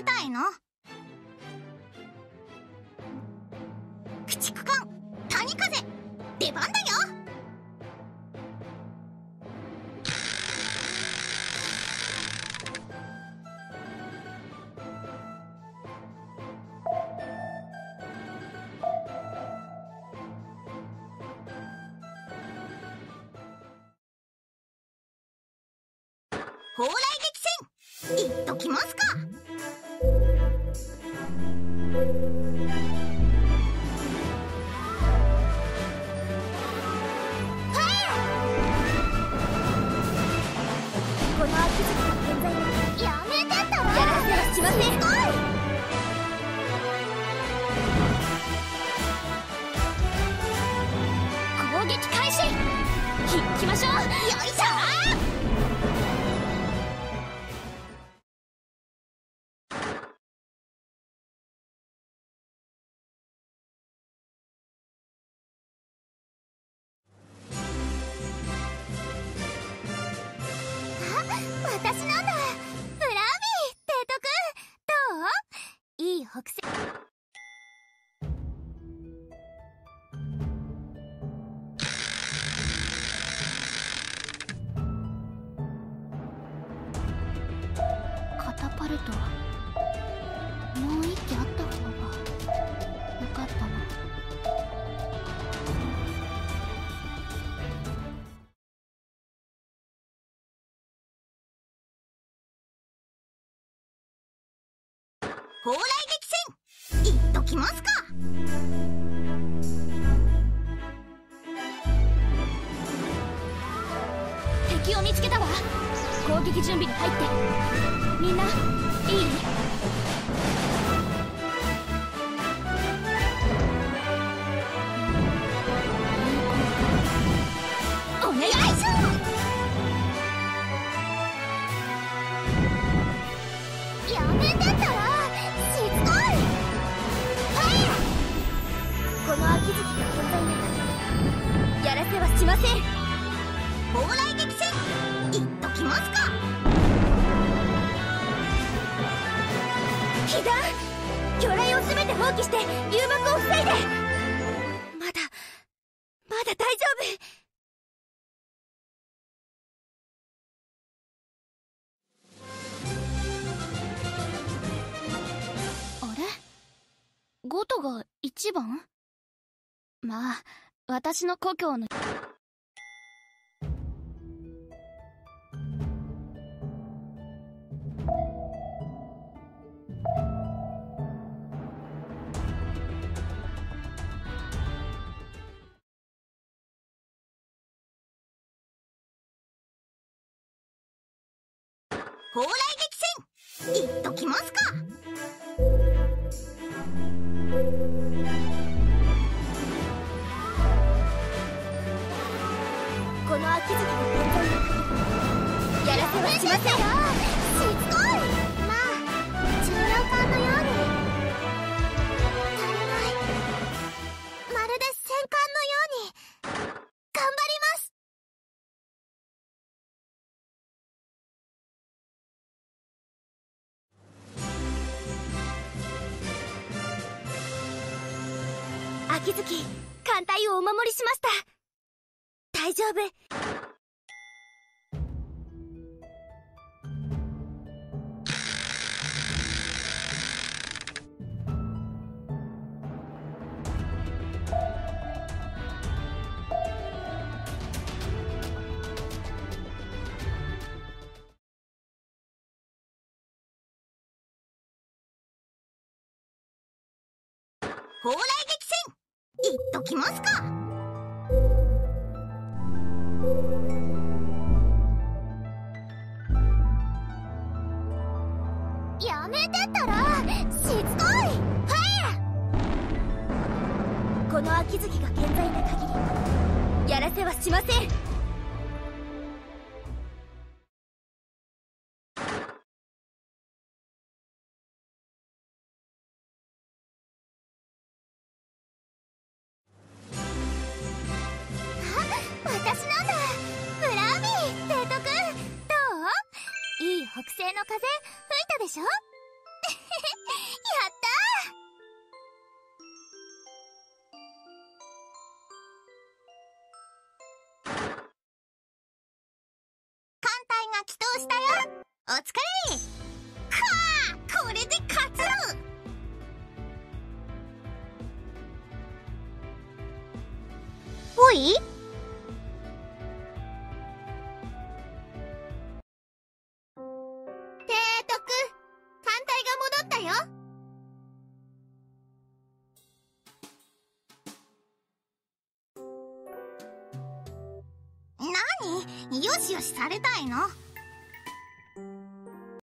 れたいの？駆逐艦谷風出番だよ！蓬莱激戦いっときますか！しません。攻撃開始。行きましょう。よいしょ。北西。カタパルト蓬莱激戦。いっときますか。敵を見つけたわ。攻撃準備に入って。みんなの秋月が健在ならやらせはしません。蓬莱激戦いっときますか。被弾魚雷を全て放棄して流幕を防いで。まだまだ大丈夫。あれ？ゴトが一番？まあ私の故郷の。蓬莱激戦。いっときますか。やらせはしませんしつこいまあ重量艦のように足りないまるで戦艦のように頑張ります秋月艦隊をお守りしました。大丈夫。蓬莱激戦。いっときますか。やめてったらしつこい。この秋月が健在な限りやらせはしません。私なんだ。ブラウミー生徒くんどう？いい北西の風吹いたでしょ？やった艦隊が祈祷したよ。お疲れ。かこれで勝つおい？によしよしされたいの。